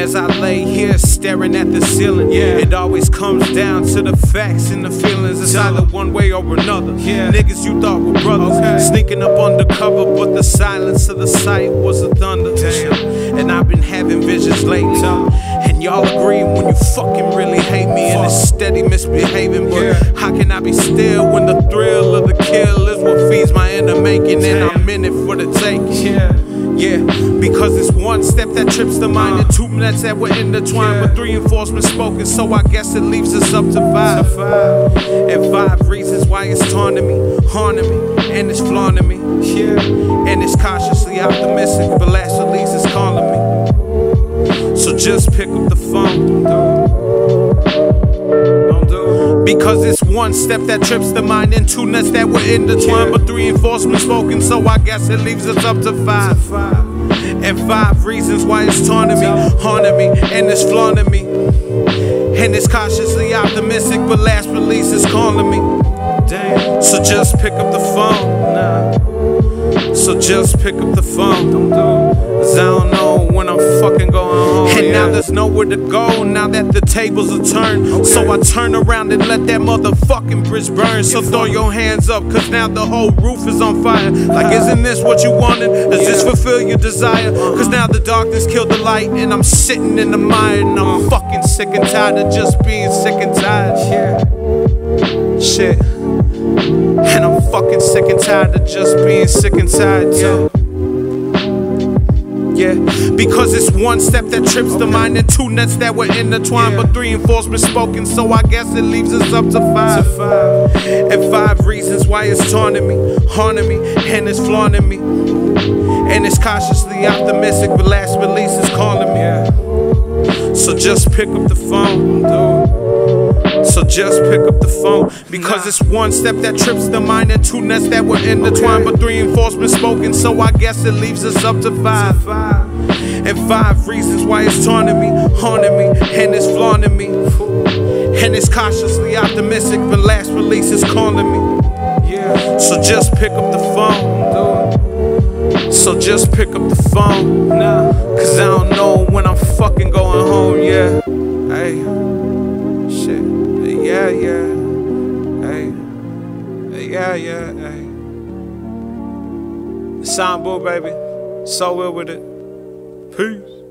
as I lay here staring at the ceiling. Yeah. It always comes down to the facts and the feelings. It's either one way or another. Yeah. Niggas you thought were brothers, Okay. sneaking up undercover, but the silence of the sight was a thunder. Damn. And I've been having visions lately. And y'all agree when you fucking really hate me and it's steady misbehaving. But Yeah. how can I be still when the thrill of the kill is what feeds my inner making? And I'm in it for the taking. Yeah. Because it's one step that trips the mind, and two minutes that we're intertwined, but three enforcement spoken, so I guess it leaves us up to five. And five reasons why it's taunting me, haunting me, and it's flaunting me. Yeah. And it's cautiously optimistic, but last release is calling me. So just pick up the phone. Don't do it. Because it's one step that trips the mind, and two nuts that were intertwined, but three enforcement spoken, so I guess it leaves us up to five. And five reasons why it's taunting me, haunting me, and it's flaunting me. And it's cautiously optimistic, but last release is calling me. Damn. So just pick up the phone. Nah. So just pick up the phone. Cause I don't know when I'm fucking going home. and yeah. now there's nowhere to go now that the tables are turned. So I turn around and let that motherfucking bridge burn. So throw your hands up, cause now the whole roof is on fire. Like, isn't this what you wanted? Does this fulfill your desire? Uh-huh. Cause now the darkness killed the light, and I'm sitting in the mire, and I'm uh-huh. fucking sick and tired of just being sick and tired. Yeah. Shit. And I'm fucking sick and tired of just being sick and tired, yeah. Yeah, because it's one step that trips the mind and two nuts that were intertwined, but three and enforcement spoken, so I guess it leaves us up to five. five. And five reasons why it's taunting me, haunting me, and it's flaunting me. And it's cautiously optimistic, but last release is calling me. Yeah. So just pick up the phone. Do So just pick up the phone because Nah. it's one step that trips the mind and two nuts that were intertwined, Okay. but three enforcement spoken. So I guess it leaves us up to five. Five. And five reasons why it's taunting me, haunting me, and it's flaunting me. And it's cautiously optimistic, but last release is calling me. Yeah. So just pick up the phone. So just pick up the phone. Nah. Cause I don't know when I'm fucking going home, yeah. Hey, shit. Yeah, yeah. Hey, yeah, yeah, hey. Sound boo, baby. So ill with it. Peace.